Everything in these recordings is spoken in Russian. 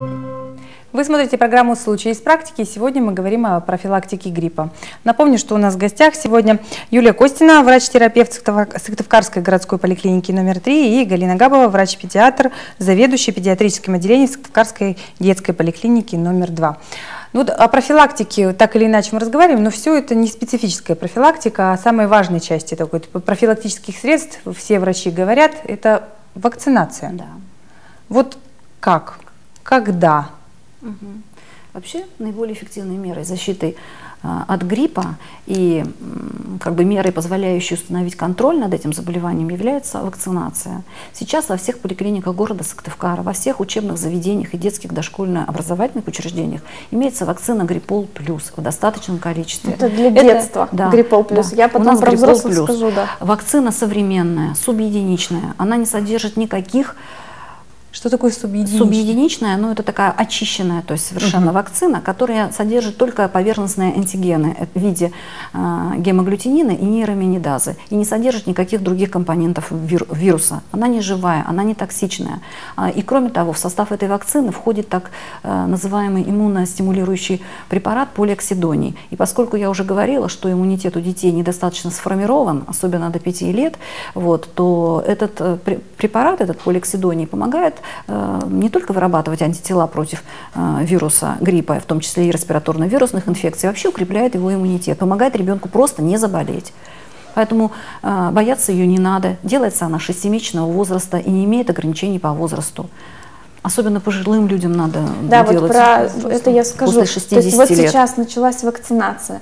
Вы смотрите программу «Случаи из практики». Сегодня мы говорим о профилактике гриппа. Напомню, что у нас в гостях сегодня Юлия Костина, врач-терапевт Сыктывкарской городской поликлиники номер 3, и Галина Габова, врач-педиатр, заведующий педиатрическим отделением Сыктывкарской детской поликлиники номер 2. Ну, вот о профилактике так или иначе мы разговариваем, но все это не специфическая профилактика, а самой важной части такой профилактических средств, все врачи говорят, это вакцинация. Да. Вот как? Когда? Угу. Вообще наиболее эффективной мерой защиты а, от гриппа и как бы мерой, позволяющей установить контроль над этим заболеванием, является вакцинация. Сейчас во всех поликлиниках города Сыктывкара, во всех учебных заведениях и детских дошкольно-образовательных учреждениях имеется вакцина Гриппол Плюс в достаточном количестве. Это для Это, детства да, Гриппол Плюс. Да. Я потом У нас про взрослых плюс. скажу. Да. Вакцина современная, субъединичная. Она не содержит никаких что такое субъединичная? Субъединичная, ну это такая очищенная, то есть совершенно угу. вакцина, которая содержит только поверхностные антигены в виде э, гемоглютинина и нейроминидазы и не содержит никаких других компонентов вир вируса. Она не живая, она не токсичная. А, и кроме того, в состав этой вакцины входит так э, называемый иммуностимулирующий препарат полиоксидоний. И поскольку я уже говорила, что иммунитет у детей недостаточно сформирован, особенно до 5 лет, вот, то этот э, препарат, этот полиоксидоний, помогает не только вырабатывать антитела против э, вируса гриппа, в том числе и респираторно-вирусных инфекций, вообще укрепляет его иммунитет, помогает ребенку просто не заболеть. Поэтому э, бояться ее не надо. Делается она 6-месячного возраста и не имеет ограничений по возрасту. Особенно пожилым людям надо да, делать. Да, вот про это я скажу. После 60 То есть вот лет. сейчас началась вакцинация.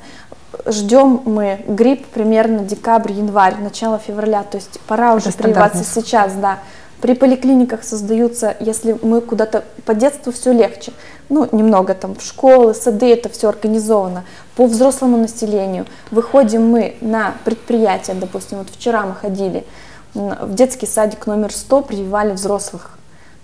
Ждем мы грипп примерно декабрь-январь, начало февраля. То есть пора уже прививаться сейчас, да. При поликлиниках создаются, если мы куда-то по детству все легче, ну, немного там школы, сады, это все организовано. По взрослому населению выходим мы на предприятия, допустим, вот вчера мы ходили в детский садик номер 100, прививали взрослых.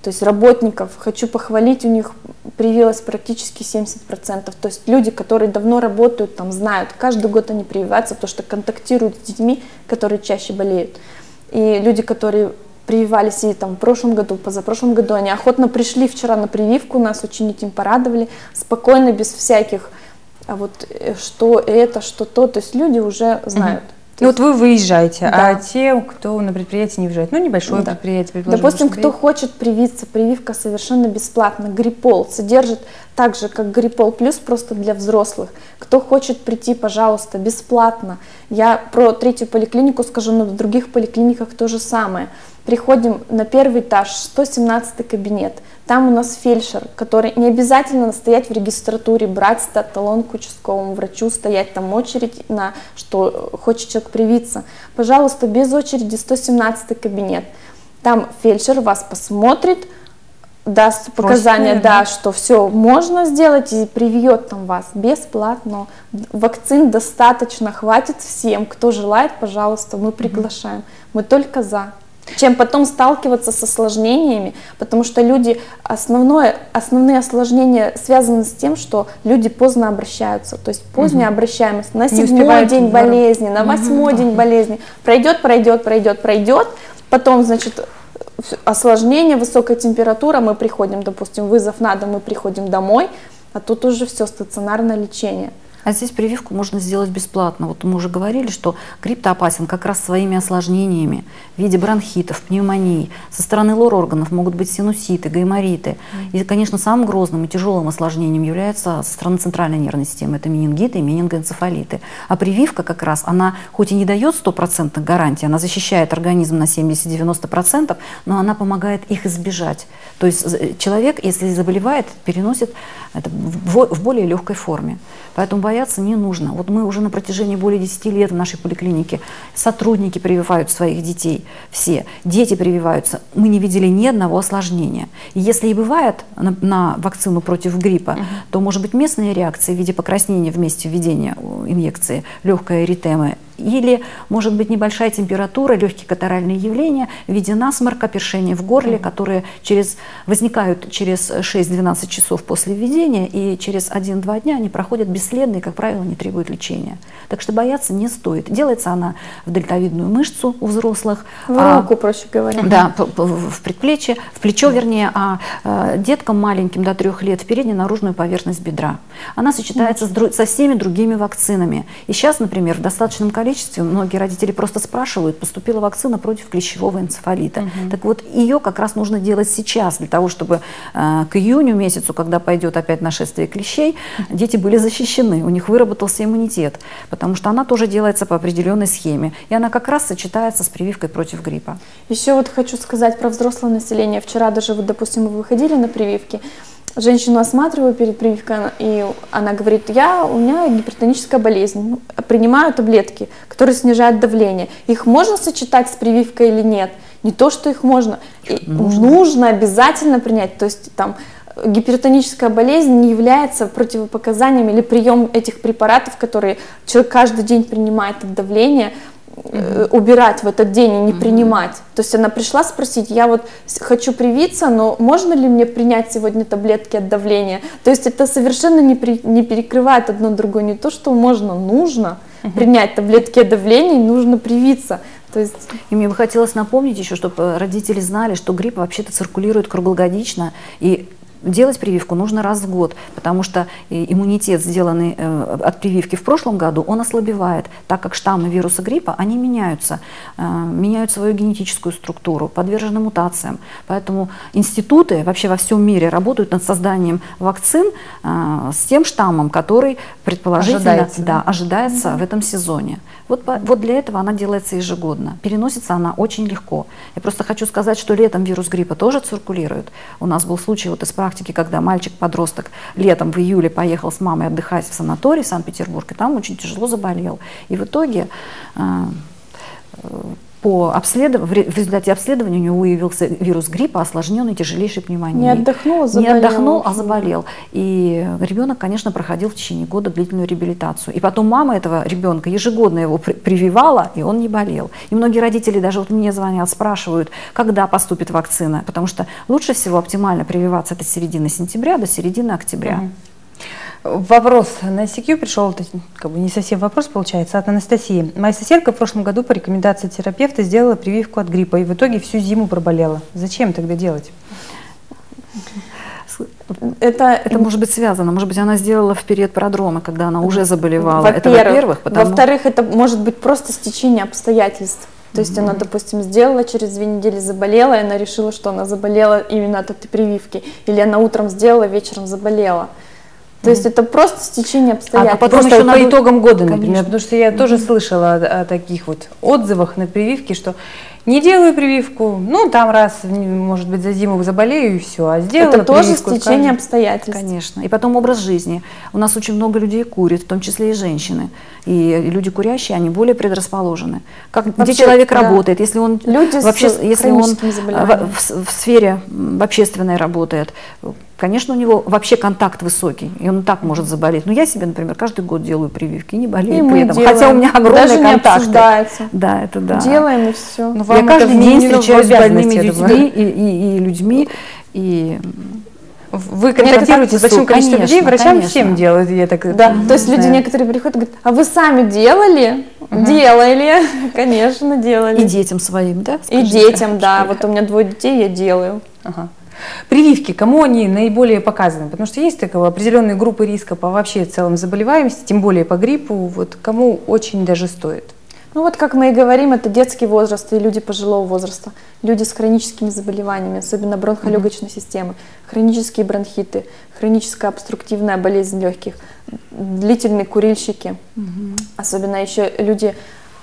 То есть работников, хочу похвалить, у них привилось практически 70%. То есть люди, которые давно работают, там знают, каждый год они прививаются, потому что контактируют с детьми, которые чаще болеют. И люди, которые прививались и там в прошлом году, позапрошлом году. Они охотно пришли вчера на прививку, нас очень этим порадовали, спокойно, без всяких, а вот э, что это, что то. То есть люди уже знают. Угу. И вот вы выезжаете, да. а те, кто на предприятии не выезжает, ну небольшое да. предприятие, Допустим, кто хочет привиться, прививка совершенно бесплатно. Гриппол содержит так же, как Гриппол плюс, просто для взрослых. Кто хочет прийти, пожалуйста, бесплатно. Я про третью поликлинику скажу, но в других поликлиниках то же самое. Приходим на первый этаж, 117 кабинет. Там у нас фельдшер, который не обязательно стоять в регистратуре, брать стат-талон к участковому врачу, стоять там очередь на что хочет человек привиться. Пожалуйста, без очереди 117 кабинет. Там фельдшер вас посмотрит, даст показания, Просто, да, что все можно сделать и привьет там вас бесплатно. Вакцин достаточно, хватит всем. Кто желает, пожалуйста, мы приглашаем. Мы только за чем потом сталкиваться с осложнениями, потому что люди, основное, основные осложнения связаны с тем, что люди поздно обращаются, то есть поздняя угу. обращаемость на седьмой день болезни, на восьмой угу. день болезни, пройдет, пройдет, пройдет, пройдет, потом, значит, осложнение, высокая температура, мы приходим, допустим, вызов надо, мы приходим домой, а тут уже все, стационарное лечение. А здесь прививку можно сделать бесплатно. Вот мы уже говорили, что грипп опасен как раз своими осложнениями в виде бронхитов, пневмонии. Со стороны лор-органов могут быть синуситы, гаймориты. И, конечно, самым грозным и тяжелым осложнением является со стороны центральной нервной системы. Это менингиты и менингоэнцефалиты. А прививка как раз, она хоть и не дает стопроцентных гарантий, она защищает организм на 70-90%, но она помогает их избежать. То есть э, человек, если заболевает, переносит это в более легкой форме. Поэтому бояться не нужно. Вот мы уже на протяжении более 10 лет в нашей поликлинике сотрудники прививают своих детей, все, дети прививаются. Мы не видели ни одного осложнения. Если и бывает на, на вакцину против гриппа, то может быть местная реакция в виде покраснения в месте введения инъекции, легкая эритема Или, может быть, небольшая температура, легкие катаральные явления в виде насморка, першения в горле, которые через, возникают через 6-12 часов после введения, и через 1-2 дня они проходят бесследно и, как правило, не требуют лечения. Так что бояться не стоит. Делается она в дельтовидную мышцу у взрослых. В а, руку, проще говоря. Да, в предплечье, в плечо, вернее, а э, деткам маленьким до трех лет в переднюю наружную поверхность бедра. Она сочетается с, со всеми другими вакцинами. И сейчас, например, в достаточном количестве многие родители просто спрашивают, поступила вакцина против клещевого энцефалита. Угу. Так вот, ее как раз нужно делать сейчас, для того, чтобы э, к июню месяцу, когда пойдет опять нашествие клещей, дети были защищены, у них выработался иммунитет, потому что она тоже делается по определенной схеме. И она как раз сочетается с прививкой против гриппа. Еще вот хочу сказать про взрослое население. Вчера даже, вот, допустим, мы выходили на прививки, женщину осматриваю перед прививкой, и она говорит, я, у меня гипертоническая болезнь, ну, принимаю таблетки, которые снижают давление. Их можно сочетать с прививкой или нет? Не то, что их можно. Нужно. нужно обязательно принять. То есть там гипертоническая болезнь не является противопоказанием или прием этих препаратов, которые человек каждый день принимает от давления, Э, убирать в этот день и не принимать. То есть она пришла спросить, я вот хочу привиться, но можно ли мне принять сегодня таблетки от давления? То есть это совершенно не, при, не перекрывает одно другое, не то, что можно, нужно принять таблетки от давления, нужно привиться. То есть... И мне бы хотелось напомнить еще, чтобы родители знали, что грипп вообще-то циркулирует круглогодично, и Делать прививку нужно раз в год, потому что иммунитет, сделанный э, от прививки в прошлом году, он ослабевает, так как штаммы вируса гриппа, они меняются, э, меняют свою генетическую структуру, подвержены мутациям. Поэтому институты вообще во всем мире работают над созданием вакцин э, с тем штаммом, который предположительно ожидается, да, ожидается mm в этом сезоне. Вот, вот для этого она делается ежегодно. Переносится она очень легко. Я просто хочу сказать, что летом вирус гриппа тоже циркулирует. У нас был случай вот из практики, когда мальчик-подросток летом в июле поехал с мамой отдыхать в санаторий в Санкт-Петербург, и там очень тяжело заболел. И в итоге э, по обследов... в результате обследования у него выявился вирус гриппа, осложненный тяжелейшей пневмонией. Не отдохнул, а заболел. Не отдохнул, а заболел. И ребенок, конечно, проходил в течение года длительную реабилитацию. И потом мама этого ребенка ежегодно его прививала, и он не болел. И многие родители даже вот мне звонят, спрашивают, когда поступит вакцина, потому что лучше всего оптимально прививаться с середины сентября до середины октября. Угу. Вопрос на ICQ пришел, как бы не совсем вопрос получается, от Анастасии. Моя соседка в прошлом году по рекомендации терапевта сделала прививку от гриппа и в итоге всю зиму проболела. Зачем тогда делать? Это, это может быть связано. Может быть, она сделала в период продрома, когда она уже заболевала. Во-первых. Это во-первых. Потому... Во-вторых, это может быть просто стечение обстоятельств. То есть mm-hmm. она, допустим, сделала, через две недели заболела, и она решила, что она заболела именно от этой прививки. Или она утром сделала, вечером заболела. То есть это просто стечение обстоятельств. А потом просто еще по надо... итогам года, например, Конечно. потому что я тоже слышала о, о таких вот отзывах на прививки, что не делаю прививку, ну там раз, может быть, за зиму заболею и все, а сделала Это тоже стечение обстоятельств. Конечно. И потом образ жизни. У нас очень много людей курит, в том числе и женщины. И люди курящие, они более предрасположены. Как, вообще, где человек да. работает, если он люди вообще, если он в, в, в сфере общественной работает, конечно, у него вообще контакт высокий, и он так может заболеть. Но я себе, например, каждый год делаю прививки, не болею и при этом. Делаем. Хотя у меня огромные Даже контакты. Не обсуждается. Да, это да. Делаем и все. Но я каждый день встречаюсь с больными людьми и, и, и людьми, и вы контактируете с большим количеством конечно, людей, врачам конечно. всем делают, я так Да, то есть люди некоторые приходят и говорят, а вы сами делали? Угу. Делали, конечно, делали. И детям своим, да? Скажите, и детям, да. Вот у меня двое детей, я делаю. Ага. Прививки, кому они наиболее показаны? Потому что есть такого определенные группы риска по вообще целом заболеваемости, тем более по гриппу, вот кому очень даже стоит. Ну вот, как мы и говорим, это детский возраст и люди пожилого возраста, люди с хроническими заболеваниями, особенно бронхолегочной mm-hmm. системы, хронические бронхиты, хроническая обструктивная болезнь легких, длительные курильщики, mm-hmm. особенно еще люди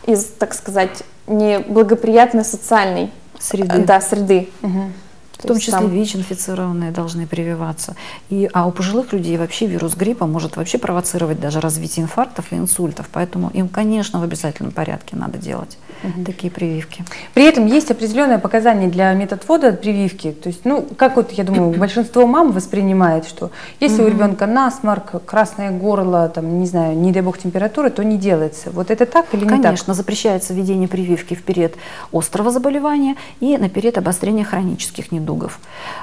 из, так сказать, неблагоприятной социальной среды. Да, среды. Mm-hmm. В том числе там... ВИЧ-инфицированные должны прививаться. И, а у пожилых людей вообще вирус гриппа может вообще провоцировать даже развитие инфарктов и инсультов. Поэтому им, конечно, в обязательном порядке надо делать угу. такие прививки. При этом есть определенное показание для методвода прививки. То есть, ну, как вот, я думаю, большинство мам воспринимает, что если угу. у ребенка насморк, красное горло, там, не знаю, не дай бог температуры, то не делается. Вот это так или конечно, не так? Конечно, запрещается введение прививки в период острого заболевания и на период обострения хронических недугов недугов.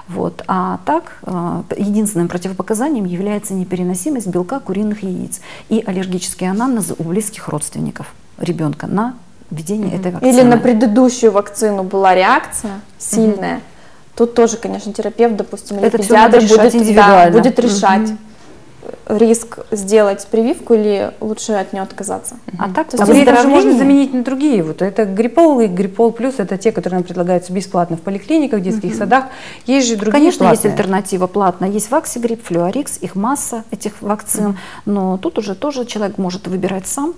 Вот. А так, э, единственным противопоказанием является непереносимость белка куриных яиц и аллергические анамнезы у близких родственников ребенка на введение этой вакцины. Или на предыдущую вакцину была реакция сильная. Тут тоже, конечно, терапевт, допустим, или Это педиатр будет, да, будет решать. Угу риск сделать прививку или лучше от нее отказаться. А так, То а при этом же можно заменить на другие. Вот это гриппол и гриппол плюс, это те, которые нам предлагаются бесплатно в поликлиниках, в детских угу. садах. Есть же другие Конечно, платные. есть альтернатива платная. Есть ваксигрипп, флюорикс, их масса, этих вакцин. Угу. Но тут уже тоже человек может выбирать сам.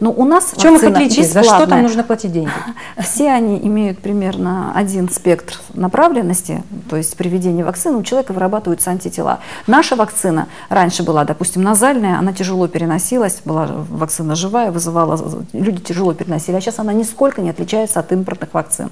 Но у нас в чем их отличие? За что там нужно платить деньги? Все они имеют примерно один спектр направленности, то есть при введении вакцины у человека вырабатываются антитела. Наша вакцина раньше была, допустим, назальная, она тяжело переносилась, была вакцина живая, вызывала, люди тяжело переносили, а сейчас она нисколько не отличается от импортных вакцин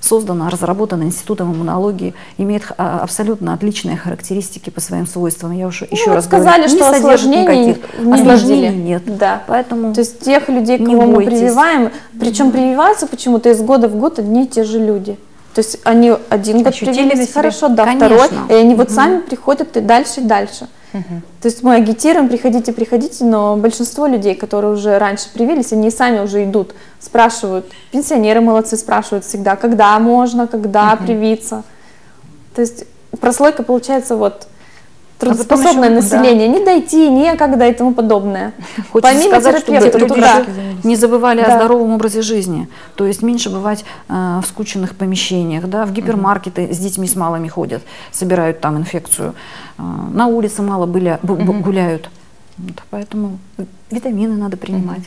создана, разработана Институтом иммунологии, имеет а, абсолютно отличные характеристики по своим свойствам. Я уже ну, еще раз сказали, говорю, что не осложнений никаких. Не осложнений нет. Да. Поэтому То есть тех людей, кого мы прививаем, причем прививаются почему-то из года в год одни и те же люди. То есть они один год привились хорошо, да, Конечно. второй, и они вот угу. сами приходят и дальше, и дальше. Угу. То есть мы агитируем, приходите, приходите, но большинство людей, которые уже раньше привились, они сами уже идут, спрашивают, пенсионеры молодцы, спрашивают всегда, когда можно, когда угу. привиться. То есть прослойка получается вот трудоспособное а население, да. не дойти, некогда и тому подобное. Хочется Помимо сказать, чтобы люди да. не забывали да. о здоровом образе жизни, то есть меньше бывать э, в скученных помещениях, да, в гипермаркеты угу. с детьми с малыми ходят, собирают там инфекцию, э, на улице мало были, угу. гуляют, вот, поэтому витамины надо принимать.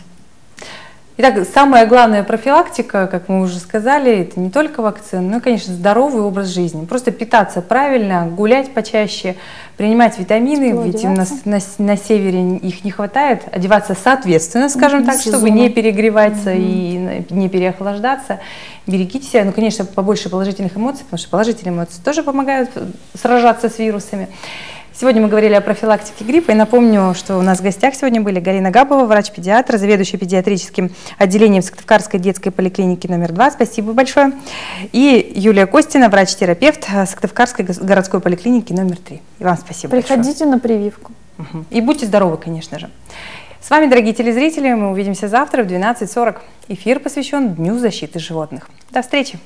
Итак, самая главная профилактика, как мы уже сказали, это не только вакцины, но и, конечно, здоровый образ жизни. Просто питаться правильно, гулять почаще, принимать витамины, ведь у нас на, на севере их не хватает, одеваться соответственно, скажем так, чтобы не перегреваться -hmm. и не переохлаждаться. Берегите себя, ну, конечно, побольше положительных эмоций, потому что положительные эмоции тоже помогают сражаться с вирусами. Сегодня мы говорили о профилактике гриппа. И напомню, что у нас в гостях сегодня были Галина Габова, врач-педиатр, заведующий педиатрическим отделением Сыктывкарской детской поликлиники номер 2. Спасибо большое. И Юлия Костина, врач-терапевт Сыктывкарской городской поликлиники номер 3. И вам спасибо Приходите большое. на прививку. Угу. И будьте здоровы, конечно же. С вами, дорогие телезрители, мы увидимся завтра в 12.40. Эфир посвящен Дню защиты животных. До встречи!